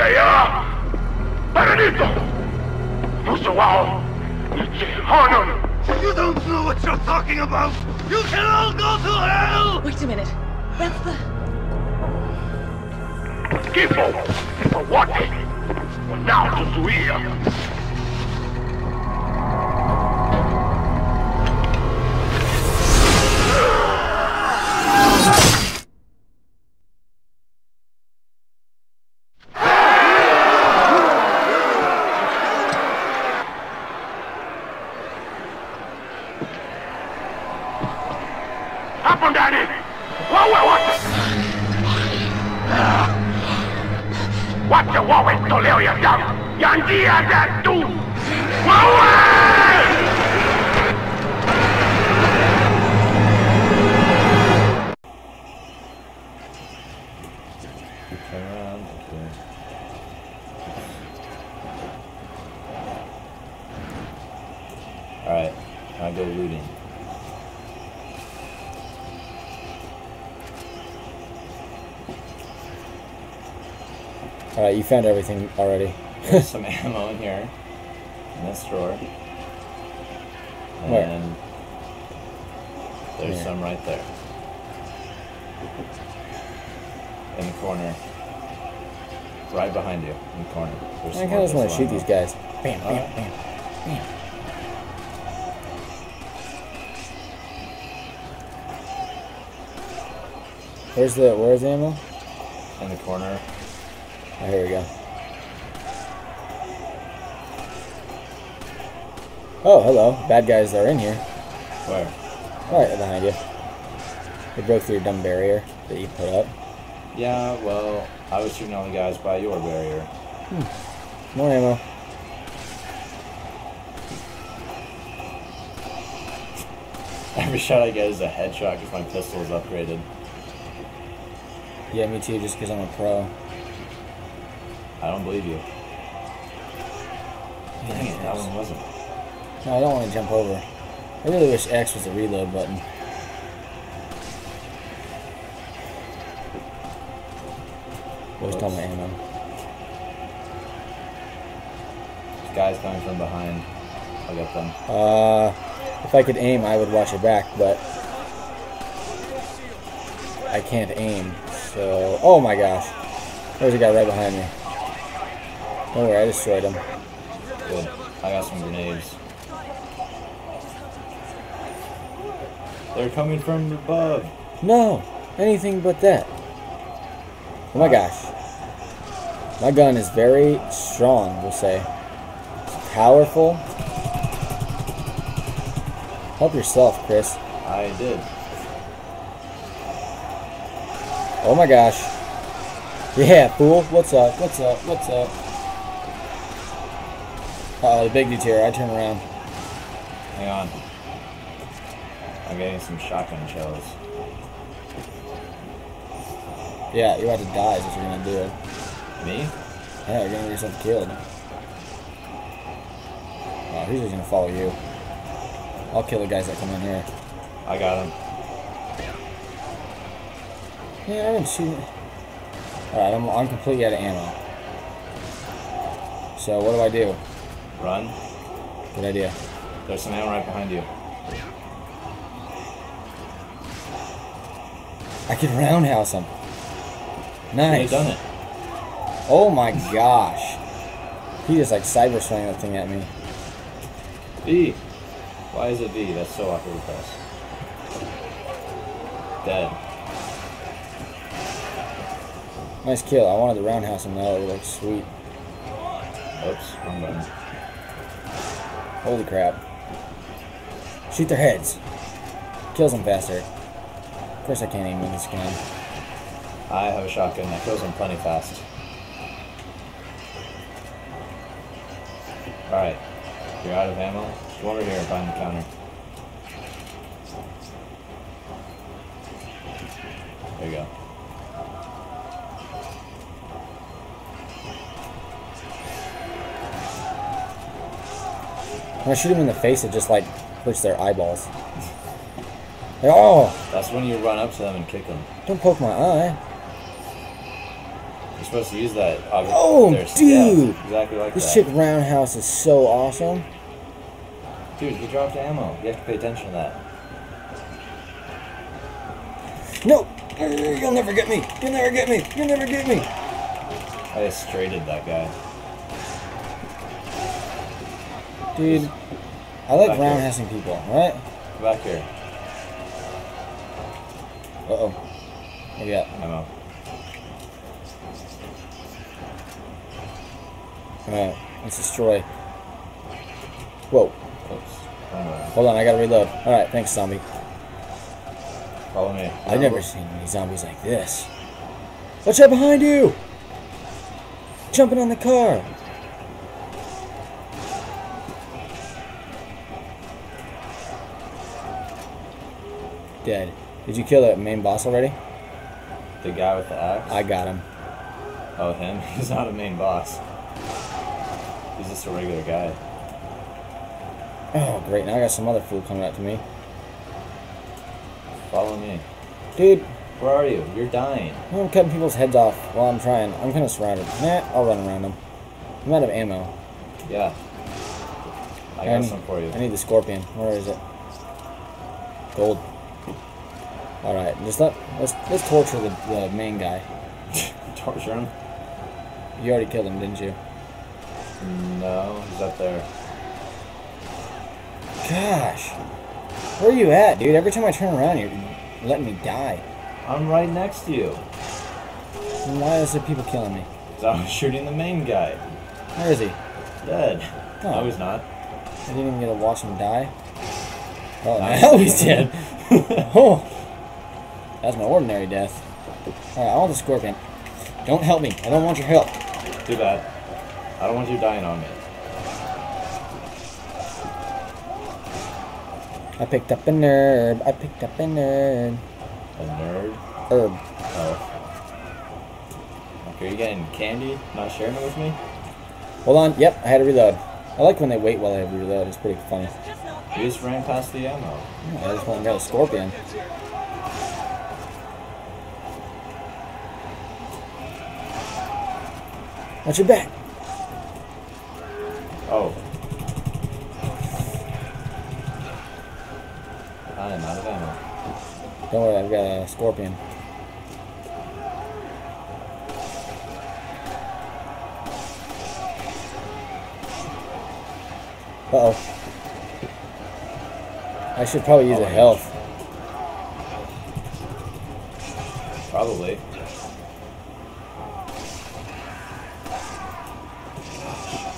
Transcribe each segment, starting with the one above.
kuzuia njia ya Benedito. Mwisho wao ni jehanamu. You don't know what you're talking about! You can all go to hell! Wait a minute. That's the... Kifo ni what? Now wanaotuzuia. Hapo damu ya njia zetu, wawe! Turn around. Okay. Alright, I go looting. Alright, you found everything already. There's some ammo in here. In this drawer. Where? And there's Yeah. some right there. In the corner. Right behind you, in the corner. There's I kinda just want to pistol shoot these guys. Bam, bam, Alright. bam, bam. Where's the where's the ammo? In the corner. Oh, here we go. Oh, hello. Bad guys are in here. Where? Right behind you. They broke through your dumb barrier that you put up. Yeah, well, I was shooting all the guys by your barrier. Hmm. More ammo. Every shot I get is a headshot because my pistol is upgraded. Yeah, me too, just because I'm a pro. I don't believe you. Dang it, that one wasn't. No, I don't want to jump over. I really wish X was the reload button. Where's all my ammo? This guy's coming from behind. I'll get them. Uh, if I could aim, I would watch your back, but I can't aim. So, oh my gosh, there's a guy right behind me. Don't worry, I destroyed him. Good. I got some grenades. They're coming from above. No, anything but that. Oh my gosh, my gun is very strong. We'll say, it's powerful. Help yourself, Chris. I did. Oh my gosh. Yeah, fool. What's up? What's up? What's up? Uh oh, the big dude's here. I turn around. Hang on. I'm getting some shotgun shells. Yeah, you're about to die is what you're gonna do. Me? Yeah, you're gonna get yourself killed. Oh, he's just gonna follow you. I'll kill the guys that come in here. I got him. Yeah, I didn't shoot. Alright, I'm, I'm completely out of ammo. So, what do I do? Run. Good idea. There's some ammo right behind you. I can roundhouse him. Nice. done it. Oh my gosh. He just like cyber swung that thing at me. B. Why is it B? That's so awkward to press. Dead. Nice kill. I wanted to roundhouse him though. It like sweet. Oops, wrong button. Holy crap. Shoot their heads. Kills them faster. Of course I can't aim with this gun. I have a shotgun that kills them plenty fast. Alright. You're out of ammo? Come over here behind the counter. When I shoot them in the face, it just like hurts their eyeballs. Oh, That's when you run up to them and kick them. don't poke my eye. You're supposed to use that. Uh, Oh, dude! Yeah, exactly like This that. chick roundhouse is so awesome. Dude, he dropped ammo. You have to pay attention to that. No! You'll never get me! You'll never get me! You'll never get me! I just straighted that guy. Dude, I like roundhousing people, alright? Come back here. Uh oh. What we got? Ammo. Alright, let's destroy. Whoa. Hold on, I gotta reload. Alright, thanks, zombie. Follow me. I've never seen any zombies like this. Watch out behind you! Jumping on the car! Dead. Did you kill that main boss already? The guy with the axe. I got him. Oh, him? He's not a main boss. He's just a regular guy. Oh, great. Now I got some other fool coming out to me. Follow me. Dude, Where are you? You're dying. I'm cutting people's heads off while I'm trying. I'm kind of surrounded. Nah, I'll run around them. I'm out of ammo. Yeah. I got And some for you. I need the scorpion. Where is it? Gold. All right, just let let's let's torture the, the main guy. Torture him? You already killed him, didn't you? No, he's up there. Gosh, where are you at, dude? Every time I turn around, you're letting me die. I'm right next to you. And why is there people killing me? 'Cause I was shooting the main guy. Where is he? Dead. Oh. No, he's not. I didn't even get to watch him die. Oh, now he's dead. oh, that's my ordinary death. All right, I want the scorpion. Don't help me. I don't want your help. Too bad. I don't want you dying on me. I picked up an herb. I picked up an herb. A nerd. Herb. Oh. Okay, are you getting candy? Not sharing it with me? Hold on. Yep, I had to reload. I like when they wait while I reload. It's pretty funny. You just ran past the ammo. I just went and got a scorpion. Watch your back. Oh. I am out of ammo. Don't worry, I've got a scorpion. Uh oh. I should probably use Oh, a health. Probably.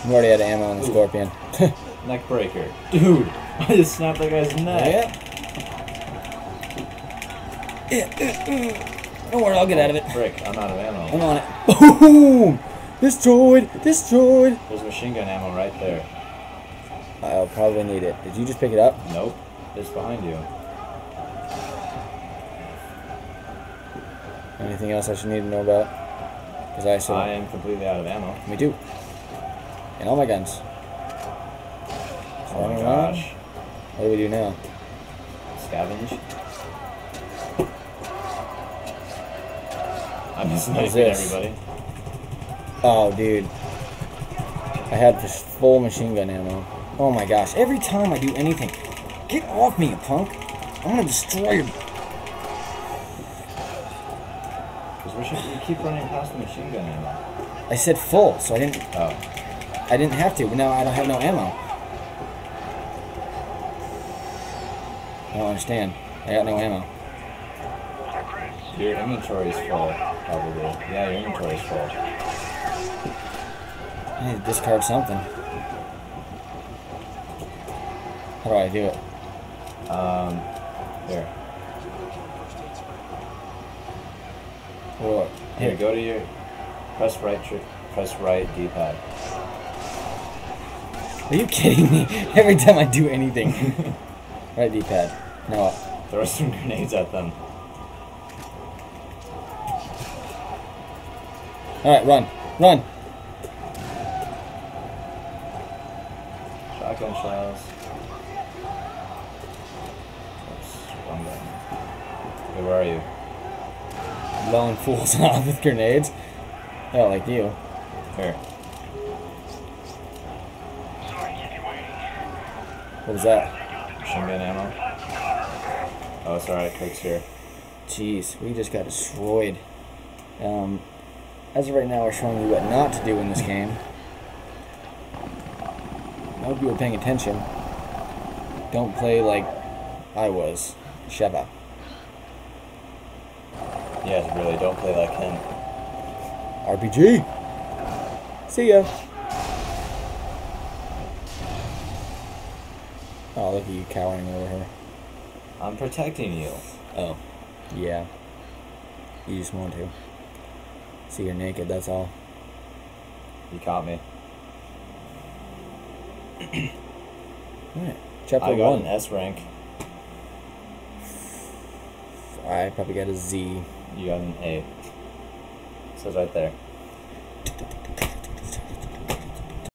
I'm already out of ammo on the Ooh. scorpion. Neck breaker. Dude, I just snapped that guy's neck. yeah. Don't worry, I'll get out of it. Frick, I'm out of ammo. I'm on it. Boom! Destroyed! Destroyed! There's machine gun ammo right there. I'll probably need it. Did you just pick it up? Nope. It's behind you. Anything else I should need to know about? Because I still. I am completely out of ammo. Me too. And all my guns. Oh my around. gosh. What do we do now? Scavenge. I'm just sniping everybody. Oh, dude. I had this full machine gun ammo. Oh my gosh. Every time I do anything, get off me, you punk. I'm gonna destroy you. Because we should keep running past the machine gun ammo. I said full, so I didn't. Oh. I didn't have to, but now I don't have no ammo. I don't understand. I got no ammo. Your inventory is full, probably. Yeah, your inventory is full. I need to discard something. How do I do it? Um, here. What? Here, go to your, press right, press right D-pad. Are you kidding me? Every time I do anything. right D-pad. No. Throw some grenades at them. Alright, run. Run. Shotgun shells. Oops, wrong button. Okay, where are you? Blowing fools off with grenades. Oh, like you. Here. What was that? Machine gun ammo. Oh, it's sorry, Cook's here. Jeez, we just got destroyed. Um, as of right now, we're showing you what not to do in this game. I hope you were paying attention. Don't play like I was. Sheva. Yes, really, don't play like him. RPG. See ya. Oh, look at you cowering over her. I'm protecting you. Oh, yeah. You just want to. See you're naked, that's all. You caught me. Alright. Chapter I got 1. an S rank. I probably got a Z. You got an A. says right there.